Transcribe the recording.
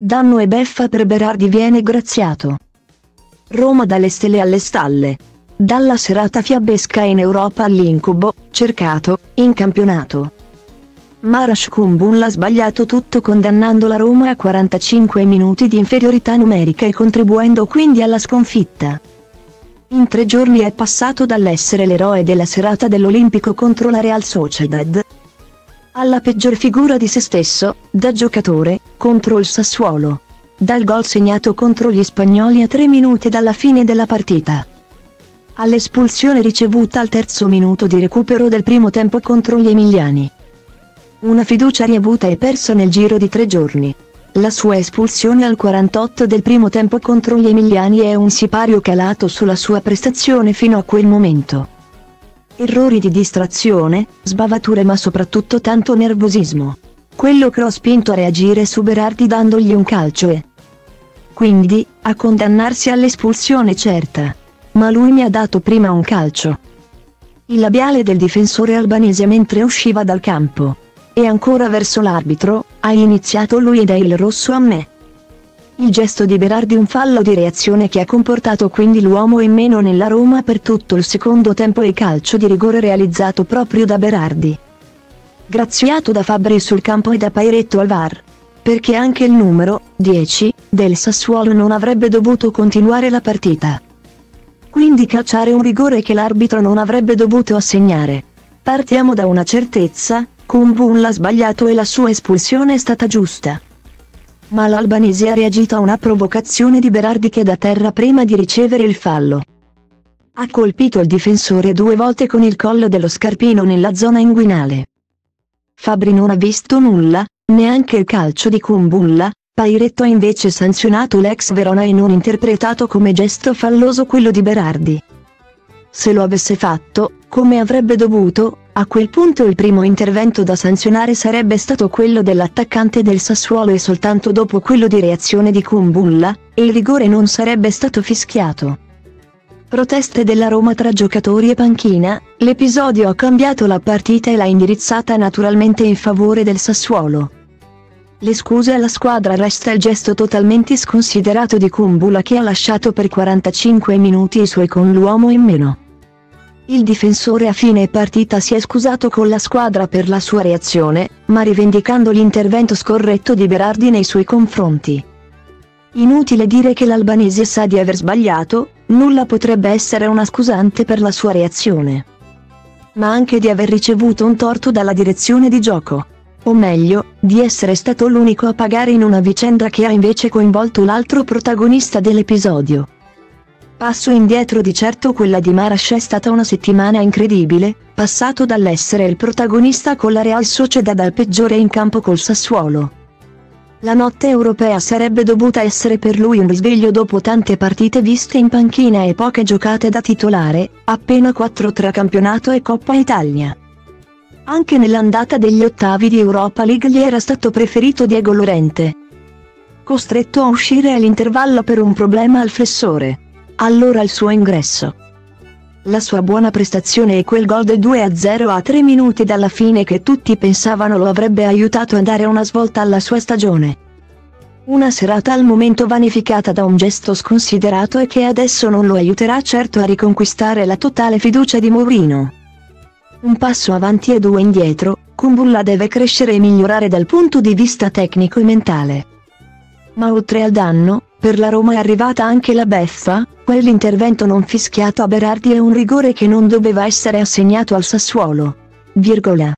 Danno e beffa per Berardi viene graziato. Roma dalle stelle alle stalle. Dalla serata fiabesca in Europa all'incubo, cercato, in campionato. Marash Kumbun l'ha sbagliato tutto condannando la Roma a 45 minuti di inferiorità numerica e contribuendo quindi alla sconfitta. In tre giorni è passato dall'essere l'eroe della serata dell'Olimpico contro la Real Sociedad, alla peggior figura di se stesso, da giocatore, contro il Sassuolo. Dal gol segnato contro gli spagnoli a tre minuti dalla fine della partita. All'espulsione ricevuta al terzo minuto di recupero del primo tempo contro gli emiliani. Una fiducia riavuta e persa nel giro di tre giorni. La sua espulsione al 48 del primo tempo contro gli emiliani è un sipario calato sulla sua prestazione fino a quel momento. Errori di distrazione, sbavature ma soprattutto tanto nervosismo. Quello che l'ho spinto a reagire su Berardi dandogli un calcio e quindi, a condannarsi all'espulsione certa. Ma lui mi ha dato prima un calcio. Il labiale del difensore albanese mentre usciva dal campo. E ancora verso l'arbitro, ha iniziato lui ed è il rosso a me. Il gesto di Berardi un fallo di reazione che ha comportato quindi l'uomo in meno nella Roma per tutto il secondo tempo e calcio di rigore realizzato proprio da Berardi. Graziato da Fabri sul campo e da Pairetto al VAR. Perché anche il numero, 10, del Sassuolo non avrebbe dovuto continuare la partita. Quindi calciare un rigore che l'arbitro non avrebbe dovuto assegnare. Partiamo da una certezza, Kumbun l'ha sbagliato e la sua espulsione è stata giusta ma l'albanese ha reagito a una provocazione di Berardi che da terra prima di ricevere il fallo. Ha colpito il difensore due volte con il collo dello scarpino nella zona inguinale. Fabri non ha visto nulla, neanche il calcio di Kumbulla, Pairetto ha invece sanzionato l'ex Verona e non interpretato come gesto falloso quello di Berardi. Se lo avesse fatto, come avrebbe dovuto, a quel punto il primo intervento da sanzionare sarebbe stato quello dell'attaccante del Sassuolo e soltanto dopo quello di reazione di Kumbulla, e il rigore non sarebbe stato fischiato. Proteste della Roma tra giocatori e panchina, l'episodio ha cambiato la partita e l'ha indirizzata naturalmente in favore del Sassuolo. Le scuse alla squadra resta il gesto totalmente sconsiderato di Kumbula che ha lasciato per 45 minuti i suoi con l'uomo in meno. Il difensore a fine partita si è scusato con la squadra per la sua reazione, ma rivendicando l'intervento scorretto di Berardi nei suoi confronti. Inutile dire che l'albanese sa di aver sbagliato, nulla potrebbe essere una scusante per la sua reazione. Ma anche di aver ricevuto un torto dalla direzione di gioco. O meglio, di essere stato l'unico a pagare in una vicenda che ha invece coinvolto l'altro protagonista dell'episodio. Passo indietro di certo quella di Marash è stata una settimana incredibile, passato dall'essere il protagonista con la Real Sociedad al peggiore in campo col Sassuolo. La notte europea sarebbe dovuta essere per lui un risveglio dopo tante partite viste in panchina e poche giocate da titolare, appena 4 tra campionato e Coppa Italia. Anche nell'andata degli ottavi di Europa League gli era stato preferito Diego Lorente. Costretto a uscire all'intervallo per un problema al flessore allora il suo ingresso. La sua buona prestazione e quel gol del 2-0 a 3 minuti dalla fine che tutti pensavano lo avrebbe aiutato a dare una svolta alla sua stagione. Una serata al momento vanificata da un gesto sconsiderato e che adesso non lo aiuterà certo a riconquistare la totale fiducia di Mourinho. Un passo avanti e due indietro, Kumbulla deve crescere e migliorare dal punto di vista tecnico e mentale. Ma oltre al danno, per la Roma è arrivata anche la beffa, quell'intervento non fischiato a Berardi è un rigore che non doveva essere assegnato al Sassuolo. Virgola.